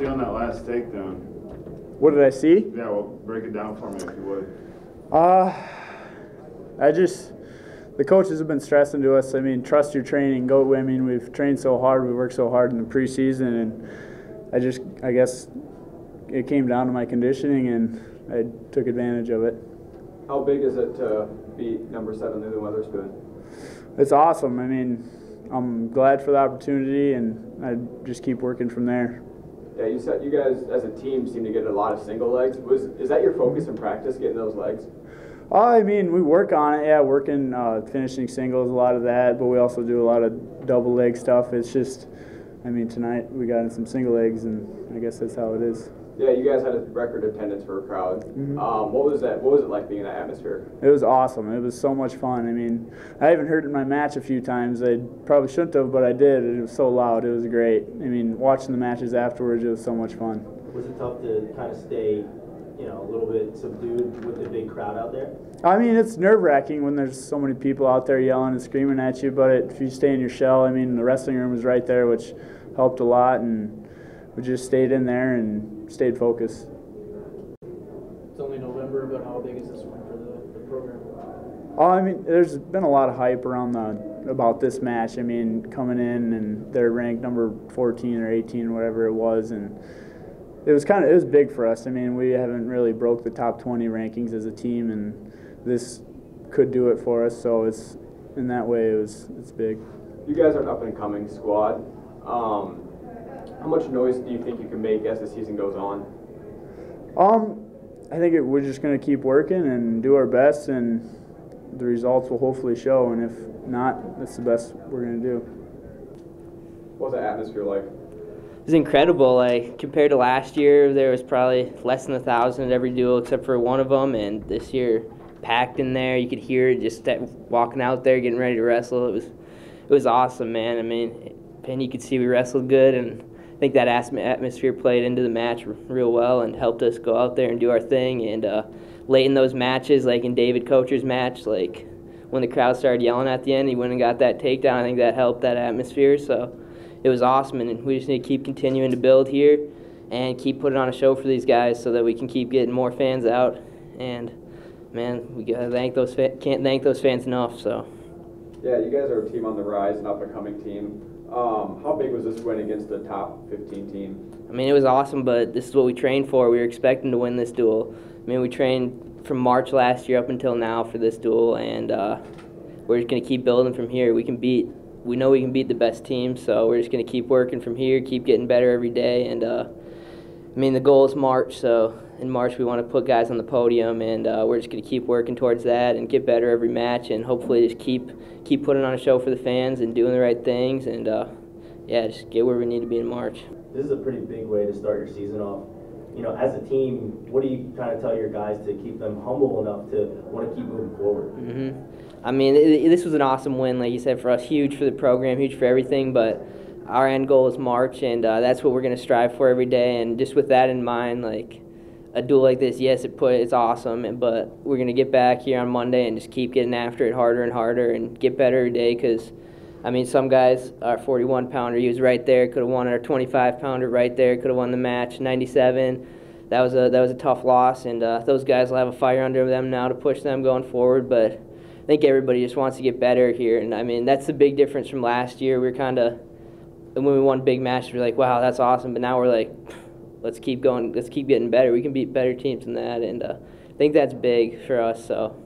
see on that last takedown? What did I see? Yeah, well, break it down for me if you would. Uh, I just the coaches have been stressing to us. I mean, trust your training. Go. I mean, we've trained so hard. We worked so hard in the preseason, and I just, I guess, it came down to my conditioning, and I took advantage of it. How big is it to beat number seven Lelund Weatherspoon? It's awesome. I mean, I'm glad for the opportunity, and I just keep working from there. Yeah, you said you guys as a team seem to get a lot of single legs. Was is that your focus in practice, getting those legs? I mean, we work on it. Yeah, working uh, finishing singles, a lot of that, but we also do a lot of double leg stuff. It's just, I mean, tonight we got in some single legs, and I guess that's how it is. Yeah, you guys had a record attendance for a crowd. Mm-hmm. Um, what was that? What was it like being in that atmosphere? It was awesome. It was so much fun. I mean, I haven't heard in my match a few times. I probably shouldn't have, but I did. It was so loud. It was great. I mean, watching the matches afterwards, it was so much fun. Was it tough to kind of stay, you know, a little bit subdued with the big crowd out there? I mean, it's nerve wracking when there's so many people out there yelling and screaming at you, but it, if you stay in your shell, I mean, the wrestling room was right there, which helped a lot, and we just stayed in there and stayed focused. It's only November, but how big is this one for the, the program? Oh, I mean, there's been a lot of hype around the about this match. I mean, coming in and they're ranked number 14 or 18 or whatever it was, and it was kind of it was big for us. I mean, we haven't really broke the top 20 rankings as a team, and this could do it for us. So it's in that way, it was it's big. You guys are an up and coming squad. Um, how much noise do you think you can make as the season goes on? Um, I think it, we're just going to keep working and do our best, and the results will hopefully show. And if not, that's the best we're going to do. What was the atmosphere like? It was incredible. Like compared to last year, there was probably less than a thousand at every dual except for one of them, and this year packed in there. You could hear it just walking out there, getting ready to wrestle. It was, it was awesome, man. I mean, and you could see we wrestled good, and I think that atmosphere played into the match real well and helped us go out there and do our thing. And uh, late in those matches, like in David Kocer's match, like when the crowd started yelling at the end, he went and got that takedown. I think that helped that atmosphere. So it was awesome, and we just need to keep continuing to build here and keep putting on a show for these guys so that we can keep getting more fans out. And man, we gotta thank those fa- can't thank those fans enough. So. Yeah, you guys are a team on the rise, an up and coming team. Um, how big was this win against the top 15 team? I mean, it was awesome, but this is what we trained for. We were expecting to win this dual. I mean, we trained from March last year up until now for this dual, and uh, we're just going to keep building from here. We can beat, we know we can beat the best teams, so we're just going to keep working from here, keep getting better every day, and uh, I mean, the goal is March, so in March we want to put guys on the podium, and uh, we're just going to keep working towards that and get better every match, and hopefully just keep keep putting on a show for the fans and doing the right things, and uh, yeah, just get where we need to be in March. This is a pretty big way to start your season off. You know, as a team, what do you kind of tell your guys to keep them humble enough to want to keep moving forward? Mm-hmm. I mean, it, this was an awesome win, like you said, for us. Huge for the program, huge for everything, but our end goal is March, and uh, that's what we're going to strive for every day. And just with that in mind, like a dual like this, yes, it put it's awesome, but we're going to get back here on Monday and just keep getting after it harder and harder and get better every day. Because, I mean, some guys, our 41 pounder, he was right there, could have won our 25 pounder right there, could have won the match. 97, that was a that was a tough loss, and uh, those guys will have a fire under them now to push them going forward, but. I think everybody just wants to get better here, and I mean that's the big difference from last year. We are kind of when we won big matches, we're like, wow, that's awesome. But now we're like, let's keep going, let's keep getting better. We can beat better teams than that, and uh, I think that's big for us. So